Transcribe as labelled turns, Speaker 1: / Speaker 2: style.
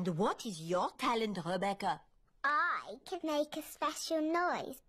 Speaker 1: And what is your talent, Rebecca?
Speaker 2: I can make a special noise